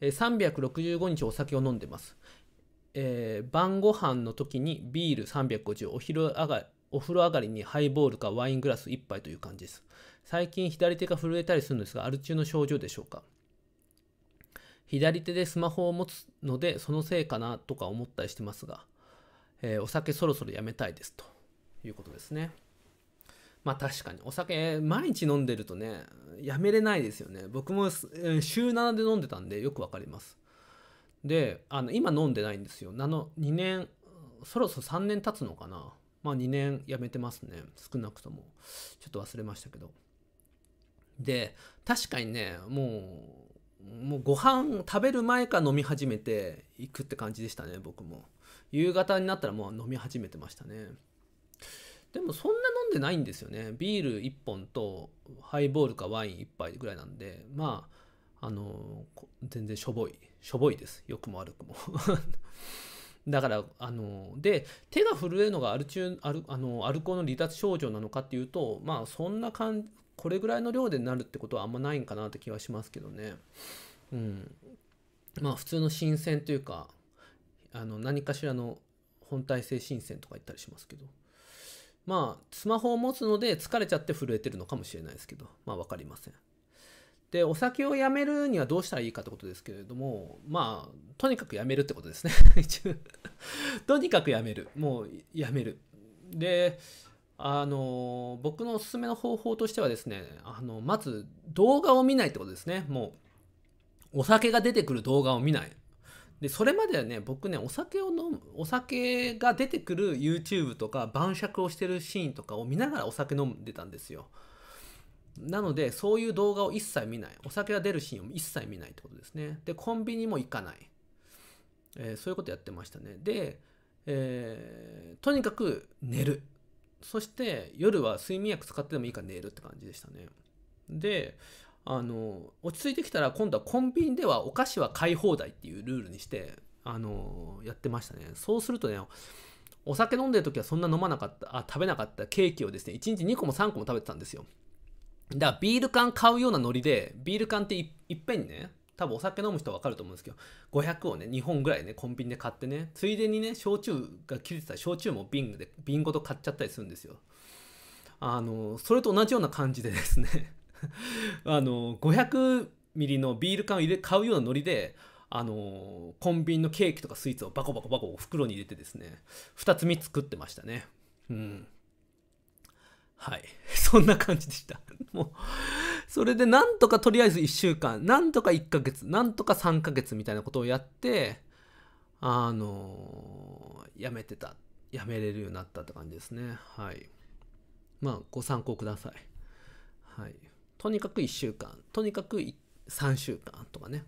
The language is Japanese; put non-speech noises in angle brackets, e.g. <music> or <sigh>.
えー365日お酒を飲んでます。えー晩ご飯の時にビール350お昼上がお風呂上がりにハイボールかワイングラス1杯という感じです。最近左手が震えたりするんですがアル中の症状でしょうか。左手でスマホを持つのでそのせいかなとか思ったりしてますが、えーお酒そろそろやめたいです。ということですね。まあ確かに。お酒毎日飲んでるとねやめれないですよね。僕も週7で飲んでたんでよくわかります。であの今飲んでないんですよ。なの2年そろそろ3年経つのかな。まあ2年やめてますね。少なくとも。ちょっと忘れましたけど。で確かにねもうもうご飯食べる前から飲み始めていくって感じでしたね僕も。夕方になったらもう飲み始めてましたね。でもそんな飲んでないんですよね。ビール1本とハイボールかワイン1杯ぐらいなんで。まああの全然しょぼい。しょぼいです。良くも悪くも。<laughs> だからあので手が震えるのがアル中アルあのアルコールの離脱症状なのかっていうとまあそんな感じこれぐらいの量でなるってことはあんまないんかなって気はしますけどね。うん。まあ普通の新鮮というかあの何かしらの本体性新鮮とか言ったりしますけど。まあスマホを持つので疲れちゃって震えてるのかもしれないですけどまあ分かりません。でお酒をやめるにはどうしたらいいかってことですけれどもまあとにかくやめるってことですね。<laughs> 一応。とにかくやめる。もうやめる。であの僕のおすすめの方法としてはですねあのまず動画を見ないってことですね。もうお酒が出てくる動画を見ない。でそれまではね僕ねお酒を飲むお酒が出てくる YouTube とか晩酌をしてるシーンとかを見ながらお酒飲んでたんですよ。なのでそういう動画を一切見ない。お酒が出るシーンを一切見ないってことですね。でコンビニも行かない、えーそういうことやってましたね。で、えーとにかく寝る。そして夜は睡眠薬使ってでもいいから寝るって感じでしたね。であの落ち着いてきたら今度はコンビニではお菓子は買い放題っていうルールにしてあのやってましたね。そうするとねお酒飲んでる時はそんな飲まなかったあ食べなかったケーキをですね1日2個も3個も食べてたんですよ。だからビール缶買うようなノリでビール缶っていっぺんにね多分お酒飲む人は分かると思うんですけど500をね2本ぐらいねコンビニで買ってねついでにね焼酎が切れてたら焼酎も瓶で瓶ごと買っちゃったりするんですよ。あのそれと同じような感じでですね <laughs> あの500ミリのビール缶を入れ買うようなノリであのコンビニのケーキとかスイーツをバコバコバコ袋に入れてですね2つ3つ食ってましたね。うん。はい。<laughs> そんな感じでした。<laughs> もうそれでなんとかとりあえず1週間なんとか1ヶ月なんとか3ヶ月みたいなことをやってあのやめてた。やめれるようになったって感じですね。はい。まあご参考ください。はい。とにかく1週間とにかく3週間とかね。